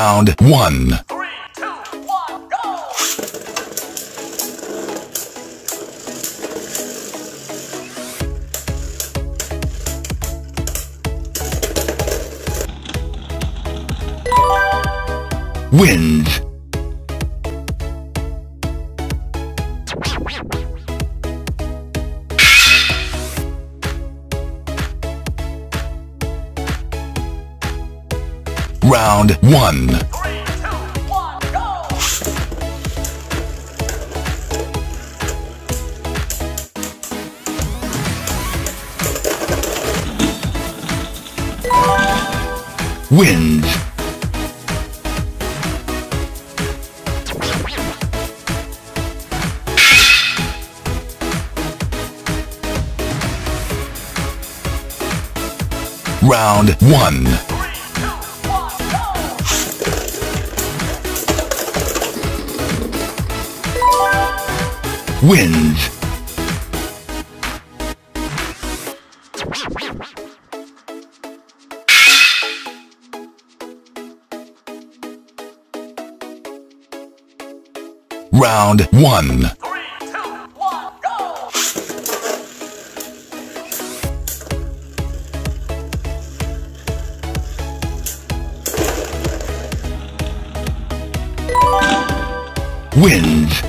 Round 1. Three, two, one, go! Wins. Round 1. Three, two, one, go! Wins. Round 1. Wins. Round 1. Three, two, one, go! Wins.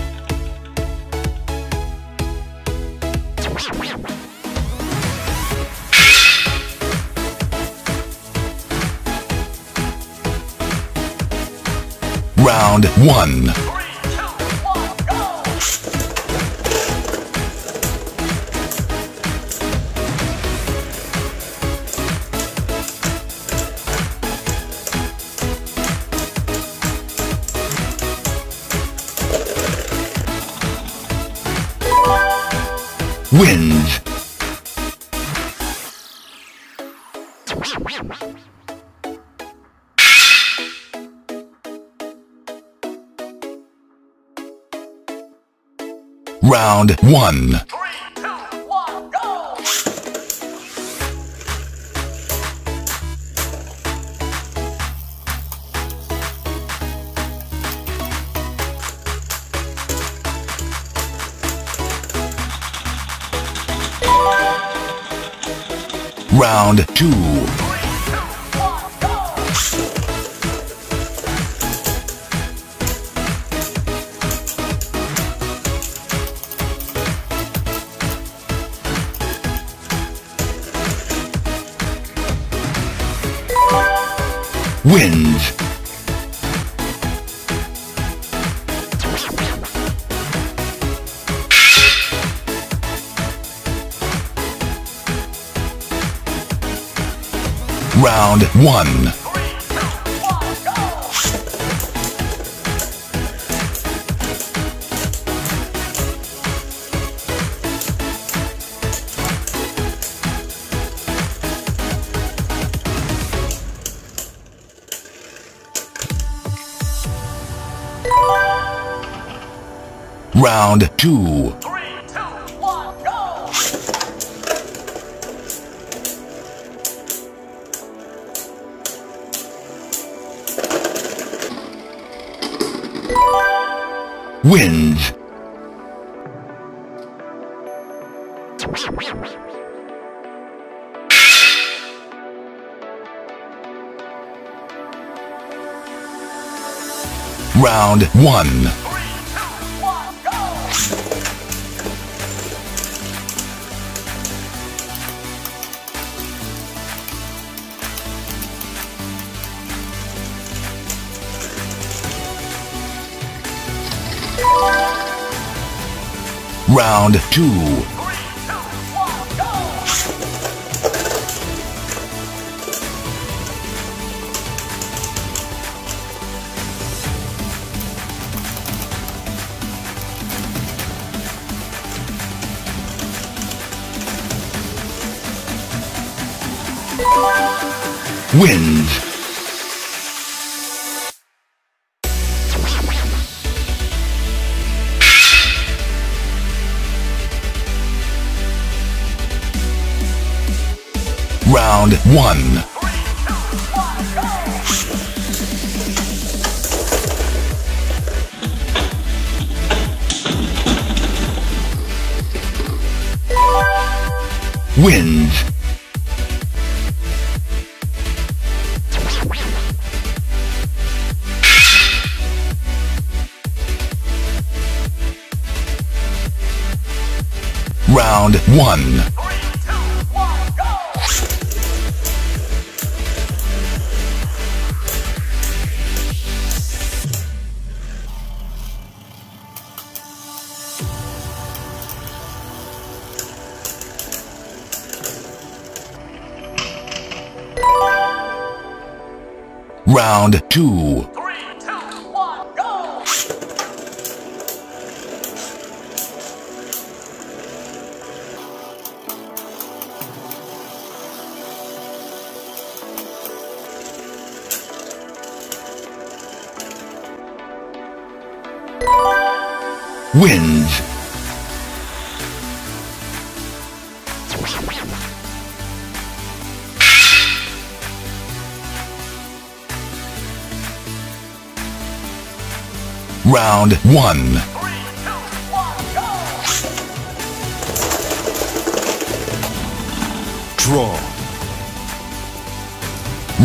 Round 1. Wins. Round 1. Round 2. Three, two, one, Round 1. Three, two, one! Round 2. Wins. Round 1. Round 2. Three, two! Wins. one. Wind. Round 1 Round 2. Three, two, wins. Round 1. Three, two, one! Draw.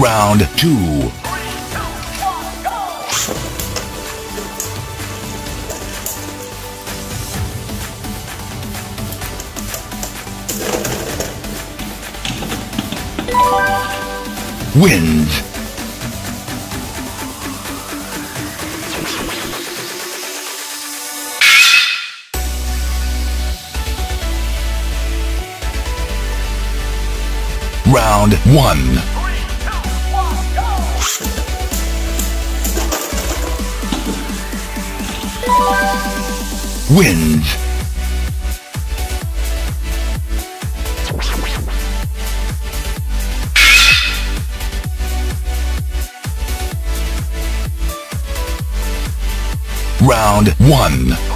Round 2. Three, two, one, Round 1. Three, two, one, wins. Round 1. Three, two, one,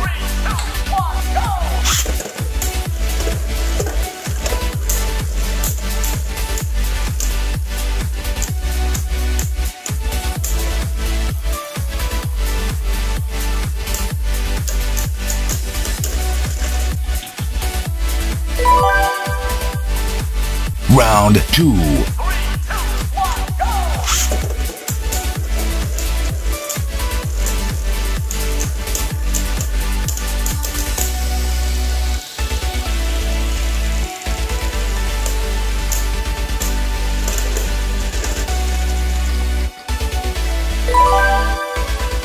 two,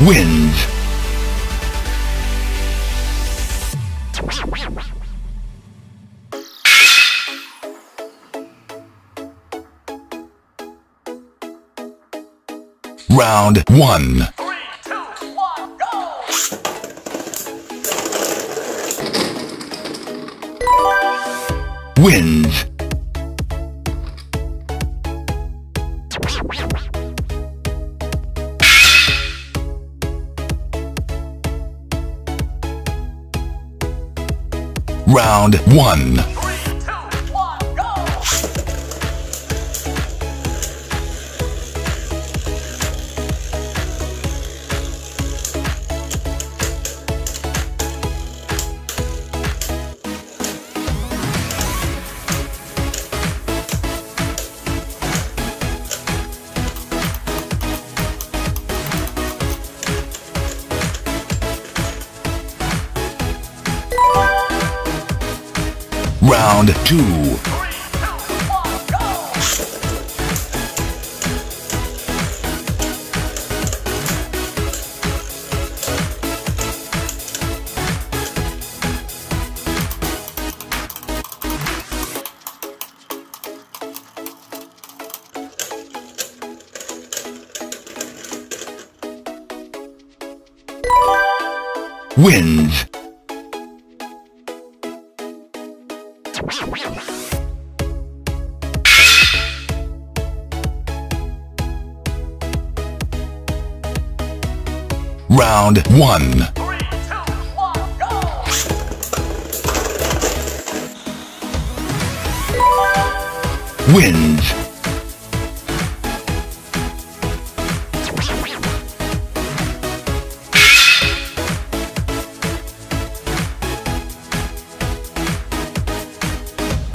wins. Round 1. Three, two, one, wins. Round 1. Round 2. Three, two, wins. Round 1. Three, two, one, go! wins.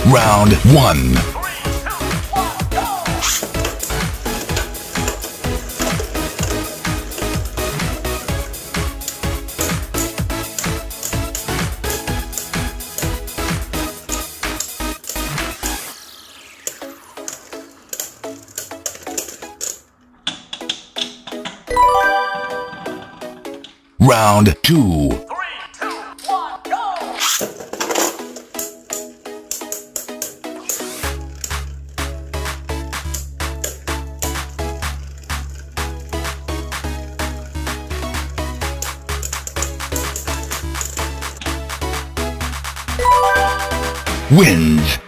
Round one. Round two. Wins.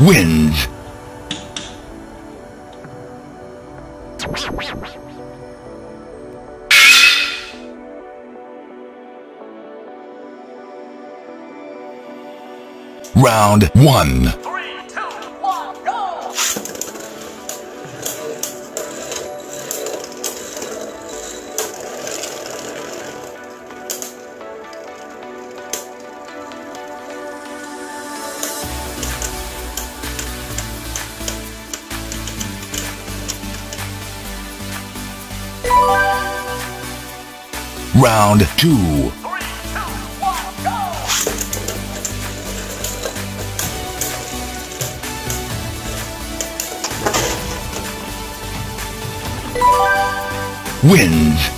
wins. Round 1 Round two. wins.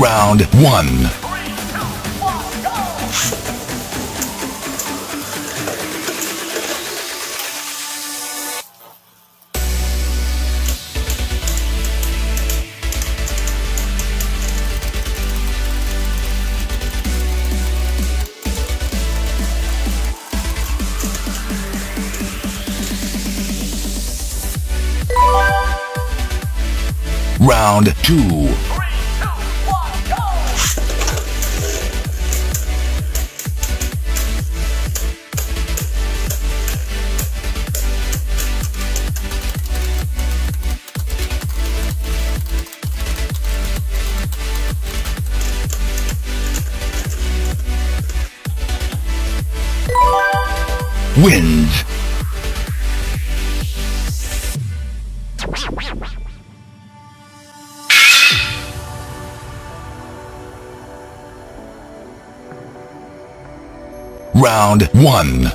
Round 1 Round two. Wins. round one.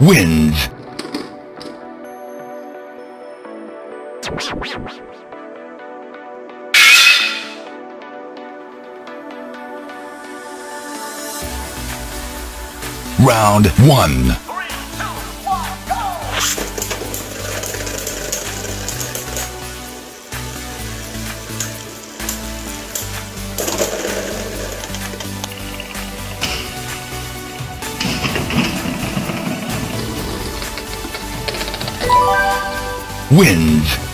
wins. Round 1 Wins.